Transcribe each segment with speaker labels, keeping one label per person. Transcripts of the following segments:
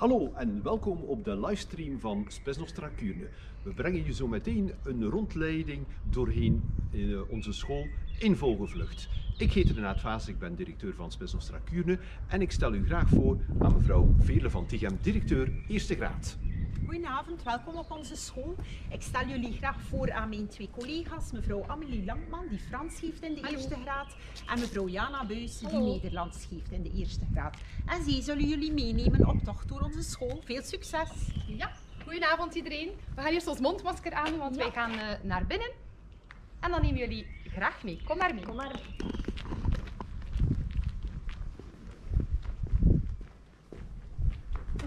Speaker 1: Hallo en welkom op de livestream van Spes Nostra. We brengen je zo meteen een rondleiding doorheen eh, onze school in Vogelvlucht. Ik heet Renaat Vaas, ik ben directeur van Spes Nostra en ik stel u graag voor aan mevrouw Veerle van Tichem, directeur eerste graad.
Speaker 2: Goedenavond, welkom op onze school. Ik stel jullie graag voor aan mijn twee collega's, mevrouw Amelie Langman, die Frans geeft in de eerste graad, en mevrouw Jana Beus, die Nederlands geeft in de eerste graad. En zij zullen jullie meenemen op tocht door onze school. Veel succes!
Speaker 3: Ja, goedenavond iedereen. We gaan eerst ons mondmasker aan want wij gaan eh, naar binnen. En dan nemen jullie graag mee. Kom maar mee.
Speaker 2: Kom maar.
Speaker 3: We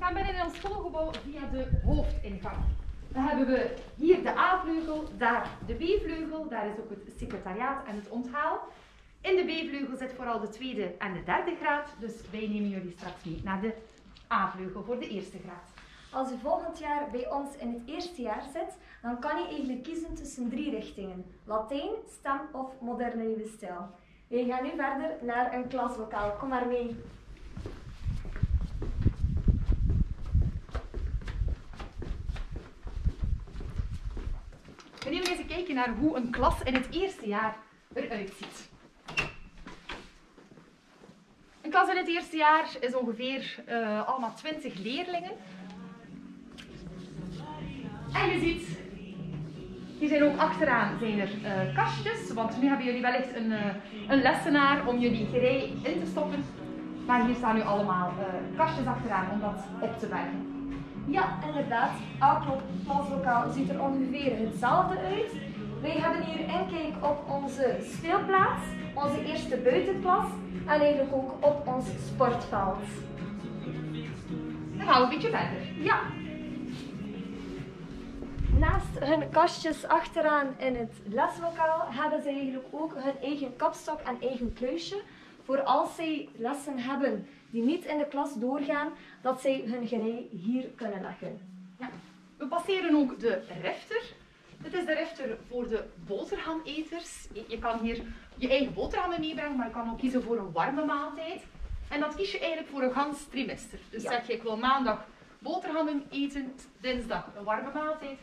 Speaker 3: gaan binnen in ons schoolgebouw via de hoofdingang. Dan hebben we hier de A-vleugel, daar de B-vleugel, daar is ook het secretariaat en het onthaal. In de B-vleugel zit vooral de tweede en de derde graad, dus wij nemen jullie straks mee naar de A-vleugel voor de eerste graad.
Speaker 4: Als u volgend jaar bij ons in het eerste jaar zit, dan kan je eigenlijk kiezen tussen drie richtingen: Latijn, stem of moderne nieuwe stijl. Wij gaan nu verder naar een klaslokaal. Kom maar mee.
Speaker 3: We nemen eens een naar hoe een klas in het eerste jaar eruit ziet. Een klas in het eerste jaar is ongeveer eh, allemaal 20 leerlingen. En je ziet, hier zijn ook achteraan zijn er eh, kastjes, want nu hebben jullie wellicht een, eh, een lessenaar om jullie gerei in te stoppen. Maar hier staan nu allemaal kastjes achteraan om dat op te bergen.
Speaker 4: Ja, inderdaad. Elk klaslokaal ziet er ongeveer hetzelfde uit. Wij hebben hier inkijk op onze speelplaats, onze eerste buitenklas en eigenlijk ook op ons sportveld.
Speaker 3: Dan gaan we een beetje verder.
Speaker 4: Ja. Naast hun kastjes achteraan in het leslokaal hebben ze eigenlijk ook hun eigen kapstok en eigen kluisje. Voor als zij lessen hebben die niet in de klas doorgaan, dat zij hun gerei hier kunnen leggen.
Speaker 3: Ja. We passeren ook de refter. Dit is de refter voor de boterhammeters. Je kan hier je eigen boterhammen meebrengen, maar je kan ook kiezen voor een warme maaltijd. En dat kies je eigenlijk voor een gans trimester. Dus
Speaker 4: Ja.
Speaker 3: zeg je, ik wil maandag boterhammen eten, dinsdag een warme maaltijd.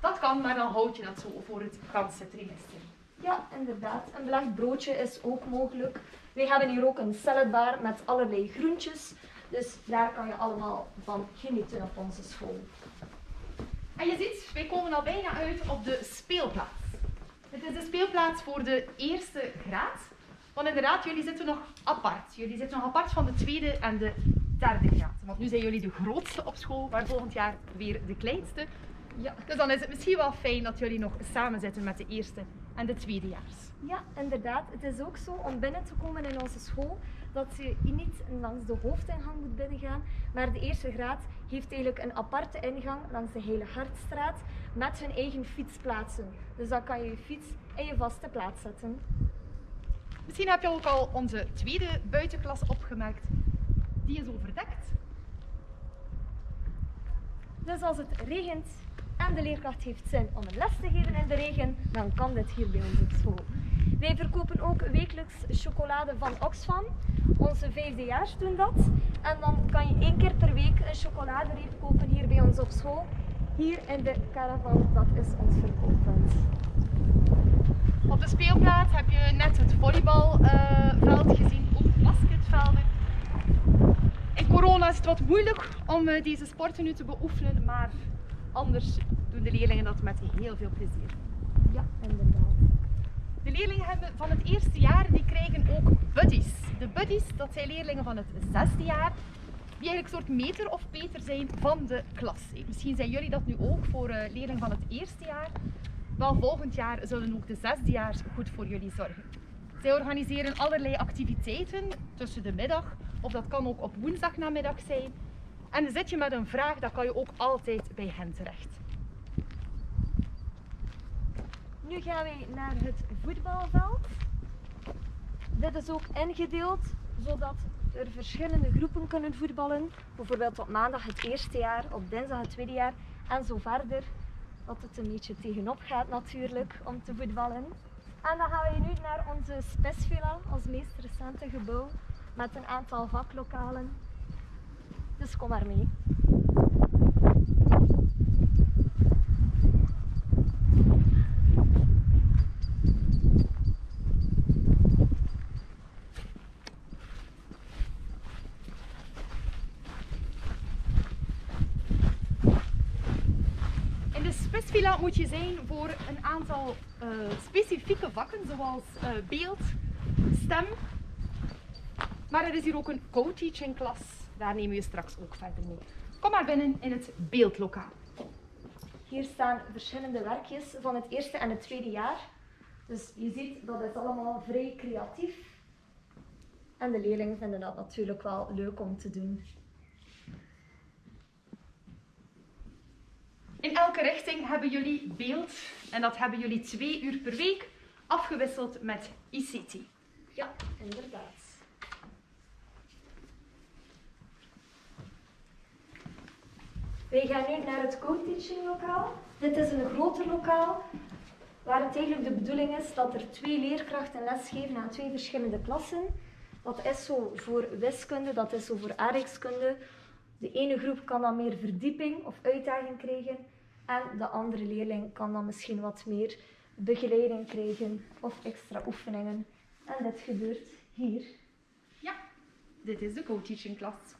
Speaker 3: Dat kan, maar dan houd je dat zo voor het ganse trimester.
Speaker 4: Ja, inderdaad. Een belegd broodje is ook mogelijk. Wij hebben hier ook een saladbar met allerlei groentjes. Dus daar kan je allemaal van genieten op onze school.
Speaker 3: En je ziet, wij komen al bijna uit op de speelplaats. Het is de speelplaats voor de eerste graad. Want inderdaad, jullie zitten nog apart. Jullie zitten nog apart van de tweede en de derde graad. Want nu zijn jullie de grootste op school, maar volgend jaar weer de kleinste.
Speaker 4: Ja.
Speaker 3: Dus dan is het misschien wel fijn dat jullie nog samen zitten met de eerste en de tweedejaars.
Speaker 4: Ja, inderdaad. Het is ook zo om binnen te komen in onze school dat je niet langs de hoofdingang moet binnengaan, maar de eerste graad heeft eigenlijk een aparte ingang langs de Hele Hartstraat met hun eigen fietsplaatsen. Dus dan kan je je fiets in je vaste plaats zetten.
Speaker 3: Misschien heb je ook al onze tweede buitenklas opgemerkt. Die is overdekt.
Speaker 4: Dus als het regent en de leerkracht heeft zin om een les te geven in de regen, dan kan dit hier bij ons op school. Wij verkopen ook wekelijks chocolade van Oxfam. Onze vijfdejaars doen dat. En dan kan je één keer per week een chocoladereep kopen hier bij ons op school. Hier in de caravan, dat is ons verkooppunt.
Speaker 3: Op de speelplaats heb je net het volleybalveld gezien, ook basketvelden. In corona is het wat moeilijk om eh, deze sporten nu te beoefenen, maar anders doen de leerlingen dat met heel veel plezier.
Speaker 4: Ja, inderdaad.
Speaker 3: De leerlingen hebben van het eerste jaar, die krijgen ook buddies. De buddies, dat zijn leerlingen van het zesde jaar, die eigenlijk een soort meter of peter zijn van de klas. Misschien zijn jullie dat nu ook voor eh, leerlingen van het eerste jaar. Wel, volgend jaar zullen ook de zesdejaars goed voor jullie zorgen. Zij organiseren allerlei activiteiten tussen de middag, of dat kan ook op woensdagnamiddag zijn. En zit je met een vraag, dan kan je ook altijd bij hen terecht.
Speaker 4: Nu gaan wij naar het voetbalveld. Dit is ook ingedeeld zodat er verschillende groepen kunnen voetballen. Bijvoorbeeld op maandag het eerste jaar, op dinsdag het tweede jaar en zo verder. Dat het een beetje tegenop gaat natuurlijk om te voetballen. En dan gaan we nu naar onze Spesvilla, ons meest recente gebouw, met een aantal vaklokalen. Dus kom maar mee.
Speaker 3: In de moet je zijn voor een aantal uh, specifieke vakken, zoals uh, beeld, stem. Maar er is hier ook een co-teaching klas daar nemen we je straks ook verder mee. Kom maar binnen in het beeldlokaal.
Speaker 4: Hier staan verschillende werkjes van het eerste en het tweede jaar. Dus je ziet, dat is allemaal vrij creatief. En de leerlingen vinden dat natuurlijk wel leuk om te doen.
Speaker 3: In elke richting hebben jullie beeld en dat hebben jullie twee uur per week afgewisseld met ICT.
Speaker 4: Ja, inderdaad. Wij gaan nu naar het co-teaching lokaal. Dit is een groter lokaal waar het eigenlijk de bedoeling is dat er twee leerkrachten lesgeven aan twee verschillende klassen. Dat is zo voor wiskunde, dat is zo voor aardrijkskunde. De ene groep kan dan meer verdieping of uitdaging krijgen en de andere leerling kan dan misschien wat meer begeleiding krijgen of extra oefeningen. En dit gebeurt hier.
Speaker 3: Ja, dit is de co-teaching klas.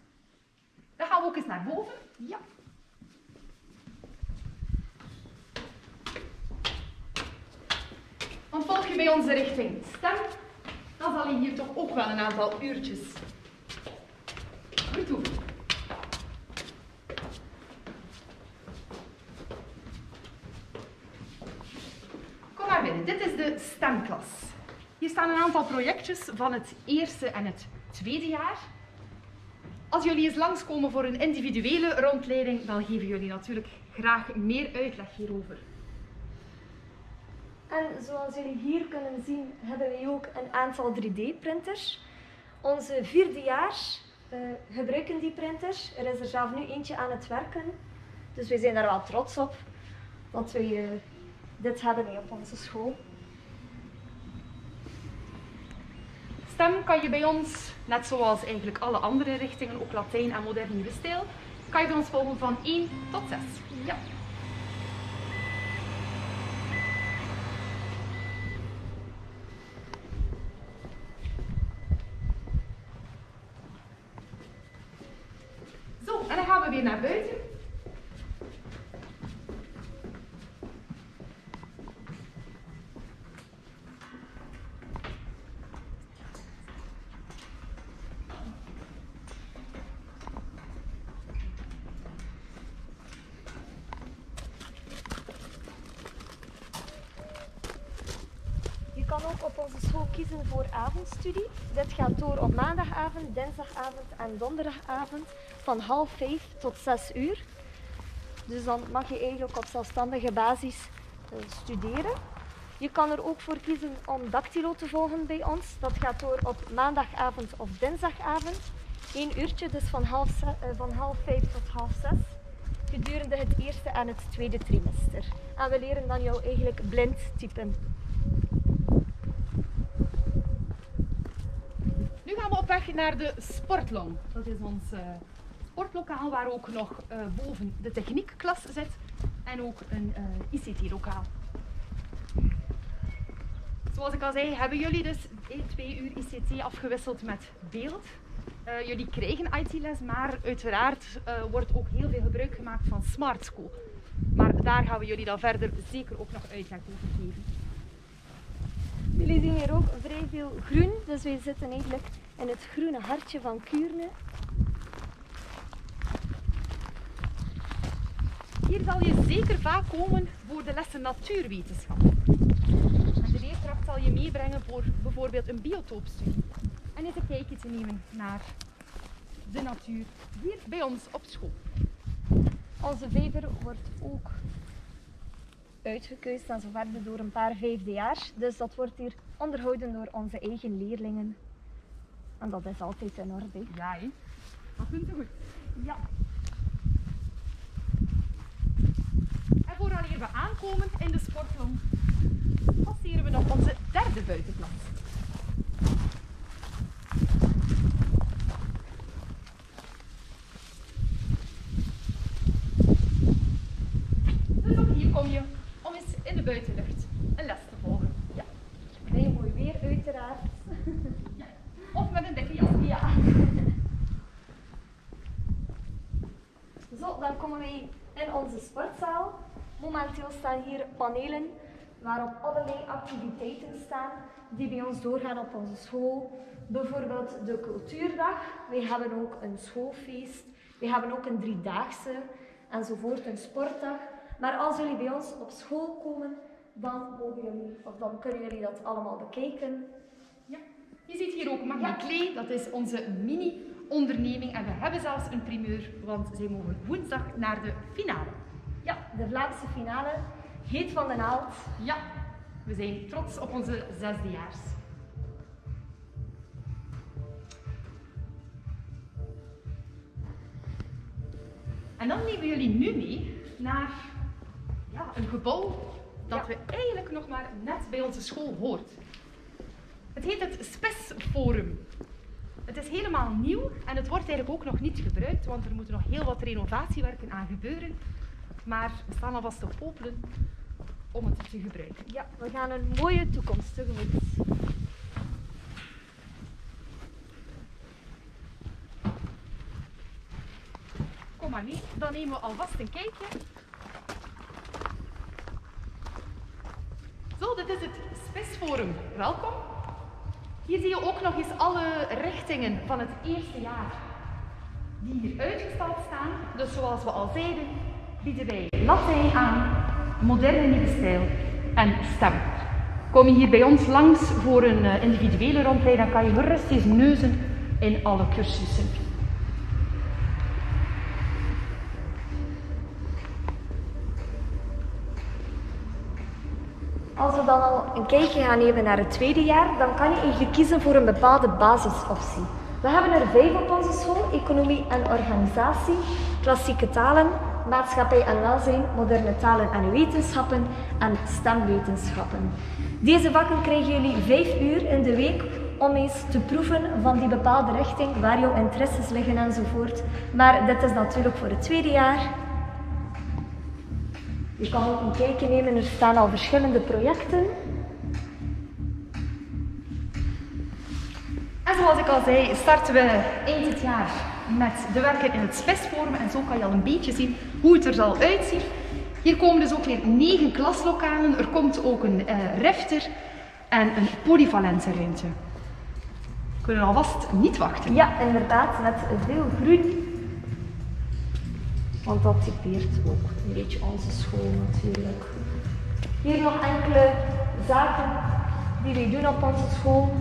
Speaker 3: Dan gaan we ook eens naar boven. Ja. Volg je bij onze richting stem, dan zal je hier toch ook wel een aantal uurtjes goed doen. Kom maar binnen, dit is de stemklas. Hier staan een aantal projectjes van het eerste en het tweede jaar. Als jullie eens langskomen voor een individuele rondleiding, dan geven jullie natuurlijk graag meer uitleg hierover.
Speaker 4: Zoals jullie hier kunnen zien, hebben wij ook een aantal 3D-printers. Onze vierdejaars uh, gebruiken die printers. Er is er zelf nu eentje aan het werken. Dus wij zijn daar wel trots op dat we uh, dit hebben op onze school.
Speaker 3: Stem kan je bij ons, net zoals eigenlijk alle andere richtingen, ook Latijn en modern nieuwe stijl, kan je bij ons volgen van 1 tot 6. Ja. Zo, en dan gaan we weer naar buiten.
Speaker 4: Kan ook op onze school kiezen voor avondstudie. Dit gaat door op maandagavond, dinsdagavond en donderdagavond van half vijf tot zes uur. Dus dan mag je eigenlijk op zelfstandige basis uh, studeren. Je kan er ook voor kiezen om dactylo te volgen bij ons. Dat gaat door op maandagavond of dinsdagavond. Eén uurtje, dus van half, uh, van half vijf tot half zes. Gedurende het eerste en het tweede trimester. En we leren dan jou eigenlijk blind typen.
Speaker 3: Nu gaan we op weg naar de Sportlong. Dat is ons uh, sportlokaal waar ook nog uh, boven de techniekklas zit en ook een uh, ICT-lokaal. Zoals ik al zei, hebben jullie dus twee uur ICT afgewisseld met beeld. Uh, jullie krijgen IT-les, maar uiteraard wordt ook heel veel gebruik gemaakt van Smart School. Maar daar gaan we jullie dan verder zeker ook nog uitleg over geven.
Speaker 4: Jullie zien hier ook vrij veel groen, dus wij zitten eigenlijk in het groene hartje van Kuurne.
Speaker 3: Hier zal je zeker vaak komen voor de lessen natuurwetenschap. En de leerkracht zal je meebrengen voor bijvoorbeeld een biotoopstudie. En eens een kijkje te nemen naar de natuur hier bij ons op school.
Speaker 4: Onze vijver wordt ook uitgekeust en zo verder door een paar vijfdejaars. Dus dat wordt hier onderhouden door onze eigen leerlingen. En dat is altijd in orde.
Speaker 3: Ja, hè? Dat vindt u goed.
Speaker 4: Ja.
Speaker 3: Hier we aankomen in de sportlong, passeren we nog onze derde buitenplaats. Dus ook hier kom je om eens in de buitenlucht een les te volgen. Ja.
Speaker 4: Heel mooi weer, uiteraard.
Speaker 3: ja. Of met een dikke jas.
Speaker 4: Ja. Zo, dan komen wij in onze sportzaal. Momenteel staan hier panelen waarop allerlei activiteiten staan die bij ons doorgaan op onze school. Bijvoorbeeld de cultuurdag. We hebben ook een schoolfeest. We hebben ook een driedaagse enzovoort, een sportdag. Maar als jullie bij ons op school komen, dan, mogen jullie, of dan kunnen jullie dat allemaal bekijken.
Speaker 3: Ja. Je ziet hier ook Magna Klee, dat is onze mini-onderneming. En we hebben zelfs een primeur, want zij mogen woensdag naar de finale.
Speaker 4: Ja, de Vlaamse finale. Heet van de naald.
Speaker 3: Ja, we zijn trots op onze zesdejaars. En dan nemen we jullie nu mee naar ja, een gebouw dat
Speaker 4: Ja.
Speaker 3: we eigenlijk nog maar net bij onze school hoort. Het heet het SPES Forum. Het is helemaal nieuw en het wordt eigenlijk ook nog niet gebruikt, want er moeten nog heel wat renovatiewerken aan gebeuren. Maar we staan alvast te popelen om het te gebruiken.
Speaker 4: Ja, we gaan een mooie toekomst tegemoet.
Speaker 3: Kom maar mee, dan nemen we alvast een kijkje. Zo, dit is het SPIS-forum. Welkom. Hier zie je ook nog eens alle richtingen van het eerste jaar die hier uitgestald staan. Dus zoals we al zeiden, bieden wij Latijn aan, moderne nieuwe stijl en stem. Kom je hier bij ons langs voor een eh, individuele rondleiding, dan kan je gerust eens neuzen in alle cursussen.
Speaker 4: Als we dan al een kijkje gaan nemen naar het tweede jaar, dan kan je eigenlijk kiezen voor een bepaalde basisoptie. We hebben er vijf op onze school: economie en organisatie, klassieke talen, maatschappij en welzijn, moderne talen en wetenschappen en stemwetenschappen. Deze vakken krijgen jullie vijf uur in de week om eens te proeven van die bepaalde richting, waar jouw interesses liggen enzovoort. Maar dit is natuurlijk voor het tweede jaar. Je kan ook een kijkje nemen, er staan al verschillende projecten.
Speaker 3: En zoals ik al zei, starten we eind het jaar met de werken in het spesforum. En zo kan je al een beetje zien hoe het er zal uitzien. Hier komen dus ook weer negen klaslokalen. Er komt ook een eh refter en een polyvalente ruimte. We kunnen alvast niet wachten.
Speaker 4: Ja, inderdaad, met veel groen. Want dat typeert ook een beetje onze school natuurlijk. Hier nog enkele zaken die wij doen op onze school.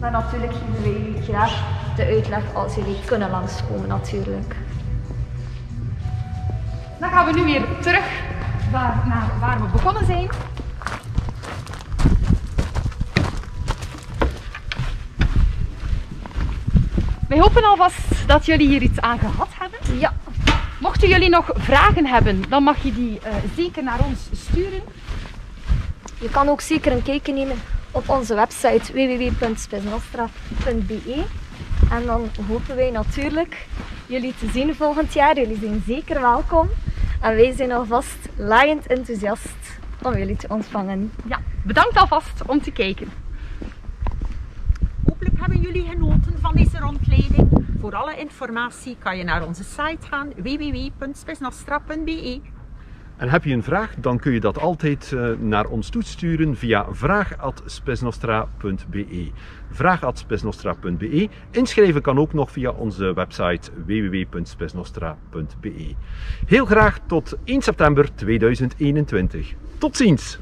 Speaker 4: Maar natuurlijk geven wij graag de uitleg als jullie kunnen langskomen natuurlijk.
Speaker 3: Dan gaan we nu weer terug waar, naar waar we begonnen zijn. Wij hopen alvast dat jullie hier iets aan gehad hebben.
Speaker 4: Ja,
Speaker 3: Mochten jullie nog vragen hebben, dan mag je die eh, zeker naar ons sturen.
Speaker 4: Je kan ook zeker een kijkje nemen op onze website www.spesnostra.be. En dan hopen wij natuurlijk jullie te zien volgend jaar. Jullie zijn zeker welkom. En wij zijn alvast laaiend enthousiast om jullie te ontvangen.
Speaker 3: Ja, bedankt alvast om te kijken.
Speaker 2: Hopelijk hebben jullie genoten van deze rondleiding. Voor alle informatie kan je naar onze site gaan www.spesnostra.be.
Speaker 1: En heb je een vraag, dan kun je dat altijd eh, naar ons toesturen via vraag.spesnostra.be. Vraag.spesnostra.be. Inschrijven kan ook nog via onze website www.spesnostra.be. Heel graag tot 1 september 2021. Tot ziens!